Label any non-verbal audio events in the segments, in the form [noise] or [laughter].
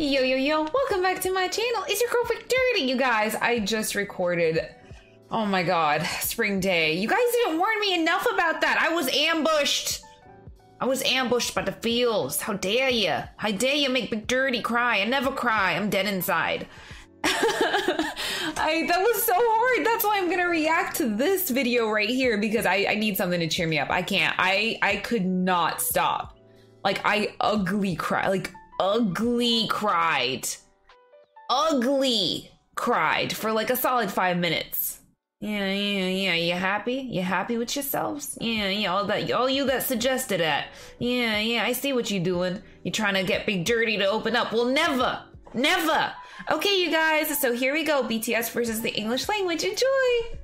Yo, yo, yo, welcome back to my channel. It's your girl Dirty, you guys. I just recorded, oh my god, Spring Day. You guys didn't warn me enough about that. I was ambushed. I was ambushed by the fields. How dare you? How dare you make Big Dirty cry? I never cry. I'm dead inside. [laughs] I that was so hard. That's why I'm gonna react to this video right here because I, I need something to cheer me up. I can't. I I could not stop. Like I ugly cry. Like ugly cried. Ugly cried for like a solid five minutes. Yeah, yeah, yeah. You happy? You happy with yourselves? Yeah, yeah. All that, all you that suggested that. Yeah, yeah. I see what you're doing. You're trying to get Big Dirty to open up. Well, never, never. Okay, you guys. So here we go. BTS versus the English language. Enjoy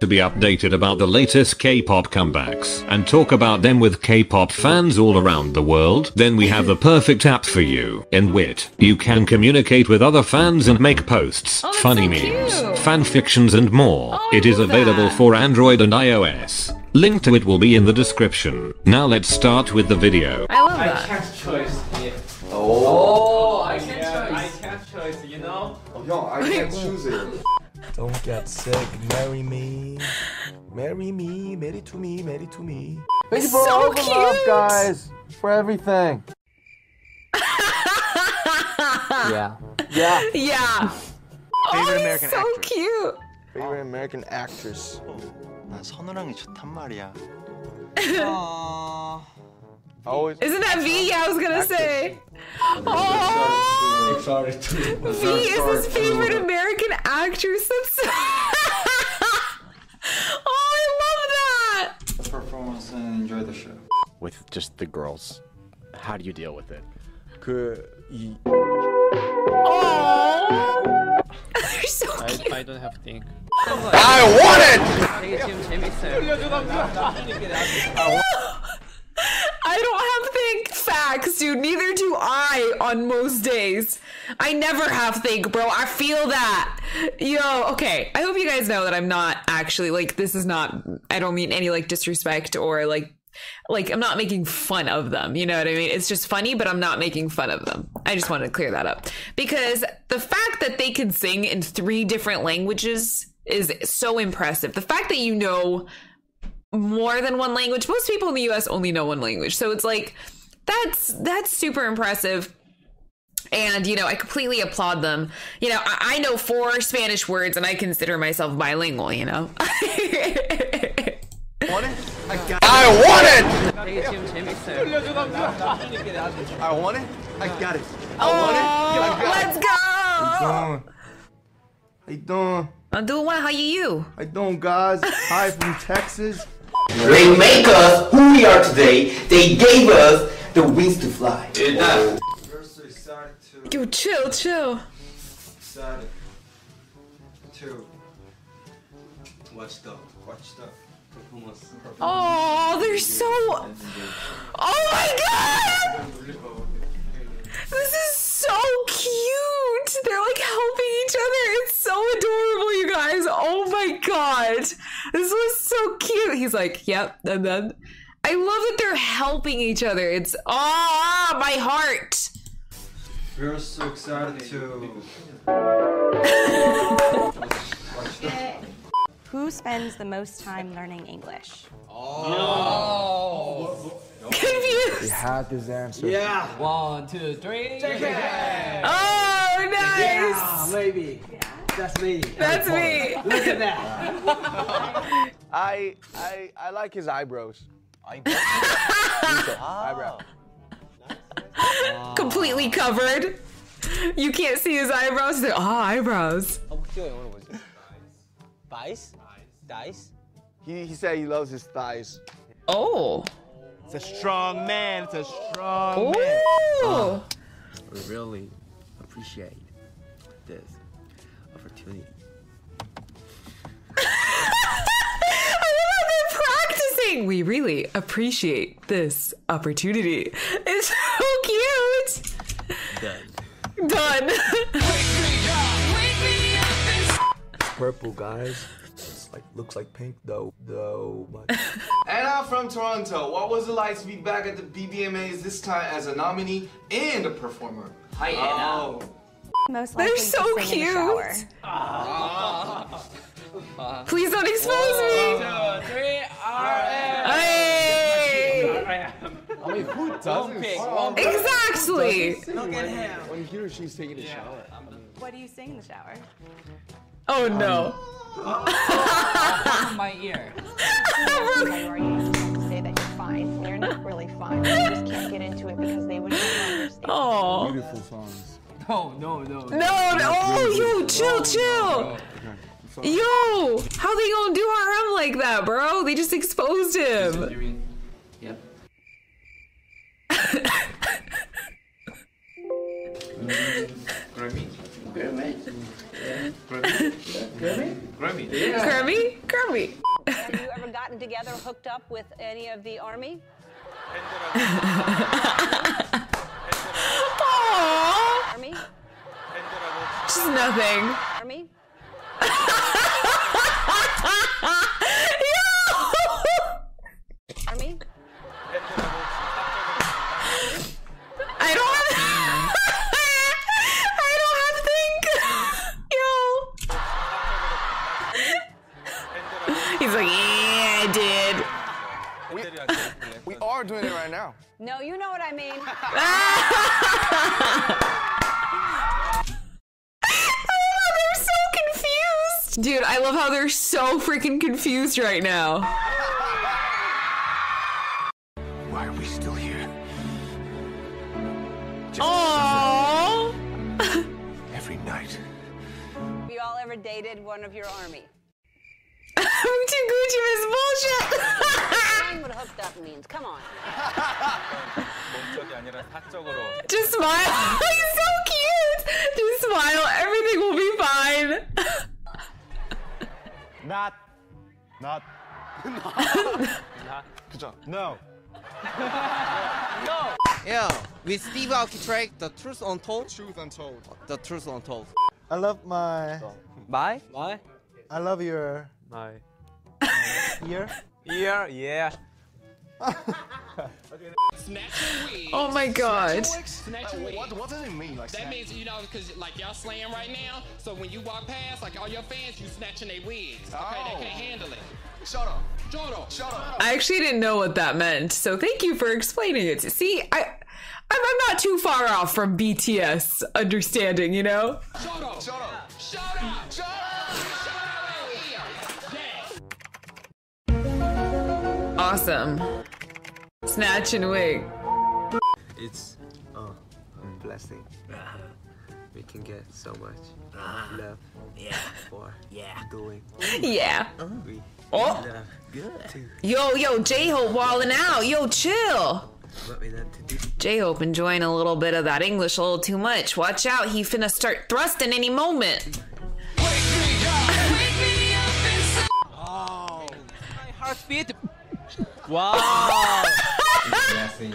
to be updated about the latest K-pop comebacks and talk about them with K-pop fans all around the world, then we have the perfect app for you. In Wit, you can communicate with other fans and make posts, Oh, funny so memes, cute. fan fictions and more. Oh, it is available that. for Android and iOS. Link to it will be in the description. Now let's start with the video. I love that. can't choice. Yeah. Oh, Don't get sick, marry me. Marry me, marry to me, marry to me. Thank you for all the love, guys. For everything. [laughs] Yeah. Yeah. Yeah. Favorite oh, American he's so actress. cute. Favorite American actress. 난 선우랑이 좋단 말이야. [laughs] Always. Isn't that V? Yeah, I was gonna say. Oh, Excited to. V is his favorite American actress. That's [laughs] so... oh, I love that. performance and enjoy the show. with just the girls. How do you deal with it? 그 이 Oh, [laughs] they're so cute. I don't have to think. I want it! [laughs] dude. Neither do I on most days. I never have think, bro. I feel that. Yo, okay. I hope you guys know that I'm not actually like this is not I don't mean any like disrespect or like like I'm not making fun of them. You know what I mean? It's just funny, but I'm not making fun of them. I just wanted to clear that up. Because the fact that they can sing in three different languages is so impressive. The fact that you know more than one language. Most people in the US only know one language. So it's like that's that's super impressive and you know i completely applaud them you know i, I know four spanish words and i consider myself bilingual you know [laughs] want it? I, got it. I want it! I want it? I got it. I want oh, it? Let's go! How you doing? I'm doing well. How you you? I don't, guys. Hi from Texas. They make us who we are today. They gave us the wings to fly. We're so excited Yo, chill, chill. excited to watch the watch the performance. Oh, they're so. Oh my god! This is so cute. They're like helping each other. It's so adorable, you guys. Oh my god. This was so cute. He's like, yep, and then I love that they're helping each other. It's ah, my heart. We're so excited to [laughs] Who spends the most time learning English? Oh, [laughs] Confused. We Had this answer. Yeah. One, two, three. Oh, nice. maybe. That's me. That's me. Look at that. [laughs] I I I like his eyebrows. [laughs] Eyebrow. Completely covered. You can't see his eyebrows. They're ah eyebrows. Dice? Dice? He he said he loves his thighs. Oh. It's a strong man. It's a strong man. Ooh. We really appreciate this opportunity. I love how they're practicing. We really appreciate this opportunity. It's so cute. Done. Done. Purple guys. It's like looks like pink though. Though. But [laughs] And I'm from Toronto. What was it like to be back at the BBMAs this time as a nominee and a performer? Hyena. Oh. Most They're so to sing in the shower. cute. Please don't expose me. Two, three, RM. Hey! I mean, who doesn't? pick, sing? one pick. Exactly. Look at him. When he or she's taking a shower. What do you sing in the shower? Oh um, no. [laughs] My ear. you are you say that you're fine. You're not really fine. You just can't get into it because they would never understand. Oh. Beautiful songs. No, no, no. No, no. Oh, yo, chill, chill. Yo, how they gonna do RM like that, bro? They just exposed him. Yep. Grammy. Grammy. Grammy. Grammy. Grammy. Yeah. Kirby? Kirby. Have you ever gotten together, hooked up with any of the army? [laughs] Aww. Army? Just nothing. Dude, I love how they're so freaking confused right now. Why are we still here? Aww. [laughs] Every night. Have you all ever dated one of your army? [laughs] I'm too Gucci is bullshit. Explain what hooked up means. Come on. [laughs] Just smile. He's so cute. Just smile. Everything will be fine. Not. Not. [laughs] Good job. No. No. Yeah, with Steve Aoki track, The Truth Untold. Truth untold. The Truth Untold. I love my. Bye. Bye. I love your Bye. ear. Ear, yeah. Oh my god. What, what does it mean? Like, That means, you know, because like y'all slaying right now, so when you walk past, like all your fans, you snatching their wigs. Okay, Oh. they can't handle it. Shut up. Shut up. Shut up. I actually didn't know what that meant, so thank you for explaining it. See, I, I'm, I'm not too far off from BTS understanding, you know? Shut up. Shut up. Shut up. Awesome. Snatch and wig. It's uh, a blessing. We can get so much love Yeah. for Yeah. doing. Yeah. We Oh. love Good. Yo, yo, J Hope walling out. Yo, chill. what we love to do. J Hope enjoying a little bit of that English a little too much. Watch out, he finna start thrusting any moment. Oh. My heartbeat. Wow. blessing.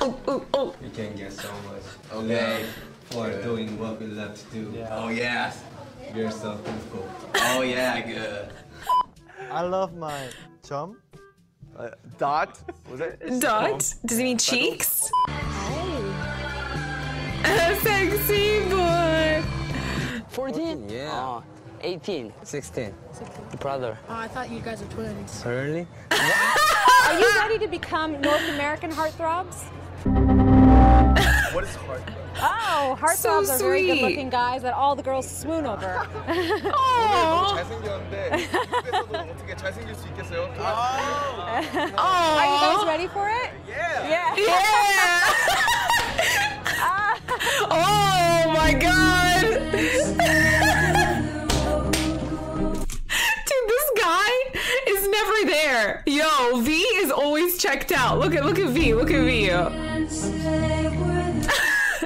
Oh, oh, oh. We can get so much okay. for doing what we love to do. Oh yes. You're so thankful. Oh yeah, good. I love my chum. Uh, dot. Was it? Dot? Does he mean cheeks? [laughs] Sexy boy. 14? Yeah. Oh, 18. 16. Brother. Oh, I thought you guys were twins. Really? [laughs] Are you ready to become North American heartthrobs? what is heartthrob? Oh, heartthrobs so are very good-looking guys that all the girls swoon over. [laughs] [laughs] oh. Are you guys ready for it? Yeah. Yeah. yeah. [laughs] decked out. Look at look at V. Look at V. [laughs] I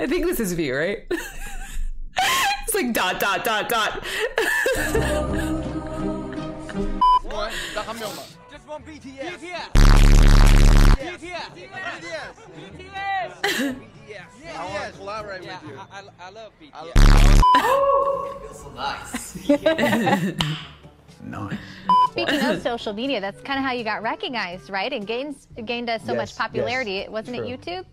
think this is V, right? [laughs] it's like dot dot dot dot. Just one BTS. BTS. BTS. BTS. BTS. I want. I, love BTS. I love- it so nice. [laughs] Speaking of social media, that's kind of how you got recognized, right? And gained gained us so Yes, much popularity. yes, Wasn't it. YouTube?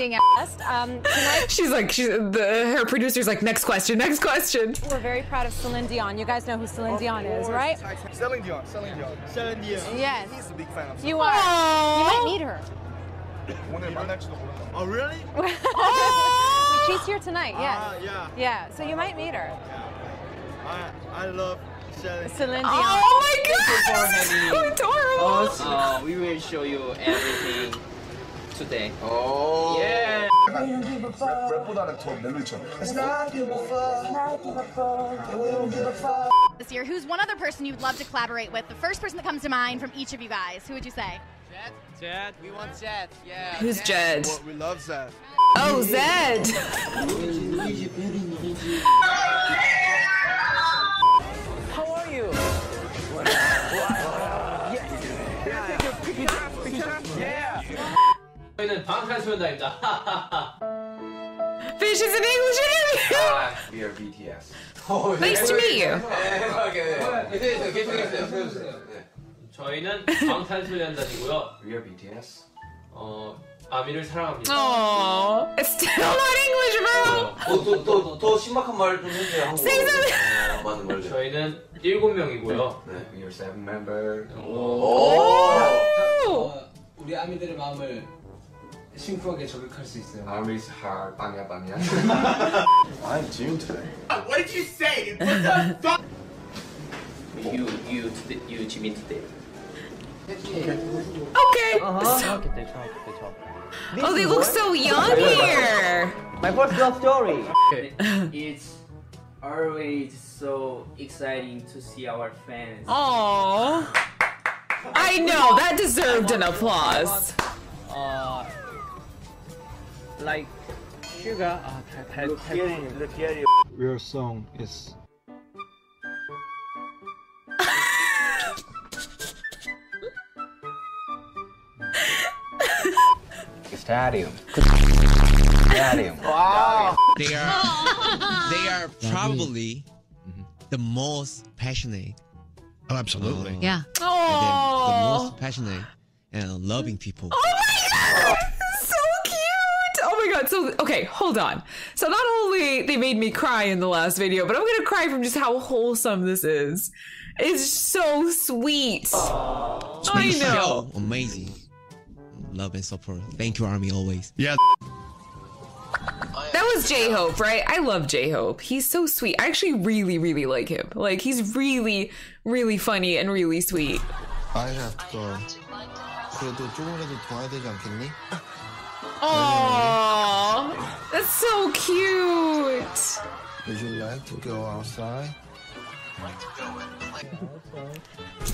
Um, tonight, [laughs] she's like, she's, the, her producer's like, next question, next question. We're very proud of Celine Dion. You guys know who Celine of Dion course. is, right? Celine Dion, Celine Dion, Celine Dion. Yes. He's a big fan of. Celine. You are. Aww. You might meet her. [coughs] Oh really? [laughs] oh! She's here tonight. Ah, yes. Uh, yeah. Yeah. So you might meet her. Yeah. I I love Celine Dion. Oh my God! This is so adorable. Oh, we will show you everything today. Oh. Yeah. 랩보다는 더 멜로디처럼. This year, who's one other person you'd love to collaborate with? The first person that comes to mind from each of you guys. Who would you say? Jed. Jed. We want Jed. Yeah. Who's Jed? Well, we love Zed. Oh, Zed. [laughs] [laughs] 저희는 방탄소년단입니다. Fish is an English interview. We are BTS. Nice to meet you. 저희는 방탄소년단이고요. We are BTS. 어, 아미를 사랑합니다. Oh, it's still not English, bro. 또또더 신박한 말 좀 해주세요. 한국어로. Say something. 어, 많은 걸. 저희는 일곱 명이고요. 네, we are seven member. Oh. 우리 아미들의 마음을 심쿵하게 저격할 수 있어요. Army's hard. 빵야 빵야. I'm June today. What did you say? What the fuck? You, you, today, you, Jimin today. Okay. So- oh, they look so young here. My first love story. [laughs] it's always so exciting to see our fans. Oh. I know that deserved an applause. Uh, like sugar. Oh, pe- look here, look here. Your song is. Stadium. Stadium. [laughs] Wow. They are. [laughs] They are probably mm-hmm. the most passionate. Oh, absolutely. Uh, yeah. And the oh. most passionate and loving people. Oh my god! So cute! Oh my god, so okay, hold on. So not only they made me cry in the last video, but I'm gonna cry from just how wholesome this is. It's so sweet. I They know. so amazing. Love and support. Thank you, Army, always. Yeah. That was J Hope, right? I love J Hope. He's so sweet. I actually really, really like him. Like he's really, really funny and really sweet. I have to go. 그래도 조금이라도 도와야 되지 않겠니? Aww, that's so cute. Would you like to go outside?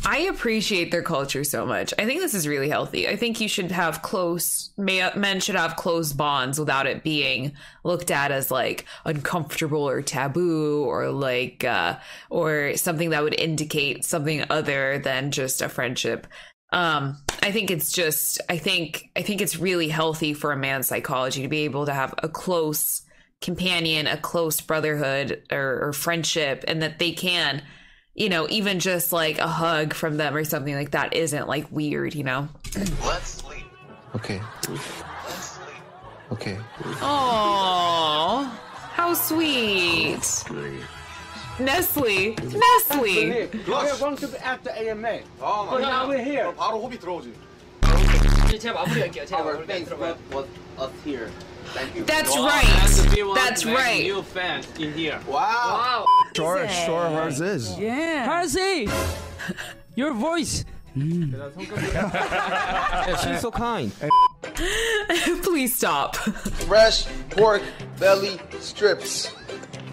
I appreciate their culture so much. I think this is really healthy. I think you should have close men should have close bonds without it being looked at as like uncomfortable or taboo or like uh or something that would indicate something other than just a friendship. Um I think it's just I think I think it's really healthy for a man's psychology to be able to have a close companion, a close brotherhood or, or friendship and that they can you know, even just like a hug from them or something like that isn't like weird, you know? Let's sleep. Okay. Okay. Oh, how sweet. Nestle. Nestle. We're going to be at the AMA. Oh So now we're here. 바로 호비 들어오지. 제가 마무리할게요. 제가 Our 마무리 thanks 들어가요. was us here. Thank you. That's Wow, right. and we want That's to make right. New fans in here. Wow. Sure, sure, hers is. Yeah. Halsey, [laughs] your voice. [laughs] She's so kind. [laughs] Please stop. Fresh pork belly strips.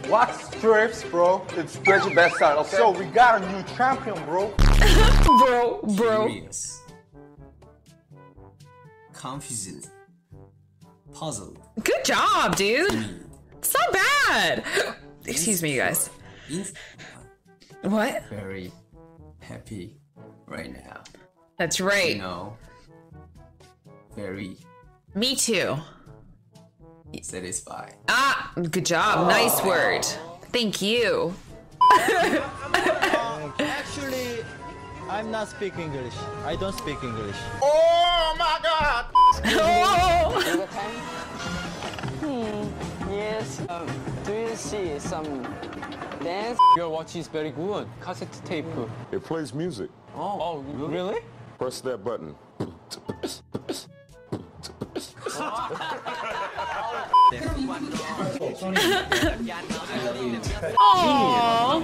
What strips, bro? It's veggie best side, okay? So we got a new champion, bro. [laughs] bro, bro. Curious. Confused. Puzzled. Good job, dude. It's not bad. Excuse me, you guys. What? Very happy right now. That's right. You know, very Me too. Satisfied. Ah, good job. Nice word. Thank you. [laughs] Actually, I'm not speak English. I don't speak English. Oh my god! [laughs] Oh! Hmm. Yes. Um, do you see some dance? Your watch is very good. Cassette tape. It plays music. Oh, oh really? Press that button. [laughs] [laughs] Aww.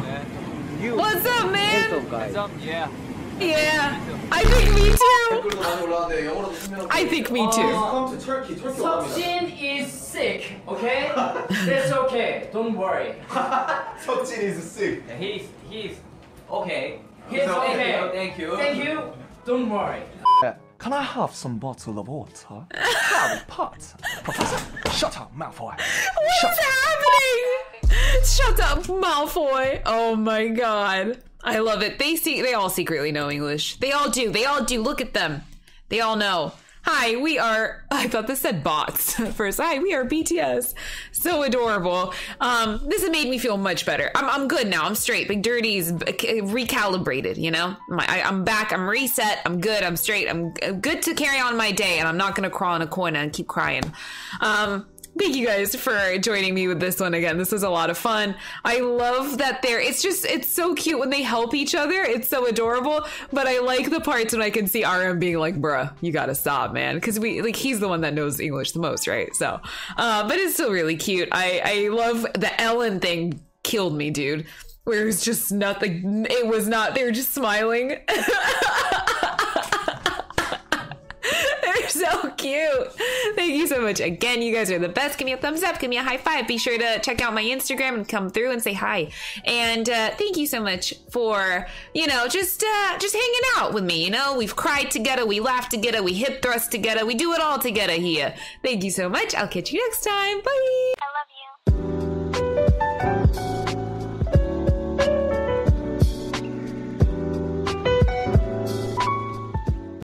What's up, man? What's up? Yeah. Yeah. I think me too. I think me too. Come to Turkey. Turkey. Seokjin is sick. Okay. [laughs] That's okay. Don't worry. [laughs] Seokjin is sick. He's he's okay. He's Okay, okay. thank you. Thank you. Don't worry. Can I have some bottle of water? Harry Potter. Professor, shut up, Malfoy. What's happening? Shut up, Malfoy. Oh my god. I love it. They see they all secretly know English. They all do. They all do. Look at them. They all know. Hi, we are I thought this said bots [laughs] first. Hi, we are BTS. So adorable. Um, this has made me feel much better. I'm, I'm good now. I'm straight. Big Dirty's recalibrated, you know? My, I, I'm back. I'm reset. I'm good. I'm straight. I'm good to carry on my day, and I'm not gonna crawl in a corner and keep crying. Um, thank you guys for joining me with this one again. This was a lot of fun. I love that they're, it's just, it's so cute when they help each other. It's so adorable. But I like the parts when I can see RM being like, bruh, you gotta stop, man. Cause we, like, he's the one that knows English the most, right? So, uh, but it's still really cute. I, I love the Ellen thing killed me, dude. Where it was just nothing, it was not, they were just smiling. [laughs] cute. Thank you so much again. You guys are the best. Give me a thumbs up. Give me a high five. Be sure to check out my Instagram and come through and say hi. And uh, thank you so much for you know just uh, just hanging out with me. You know we've cried together, we laughed together, we hip thrust together, we do it all together here. Thank you so much. I'll catch you next time. Bye.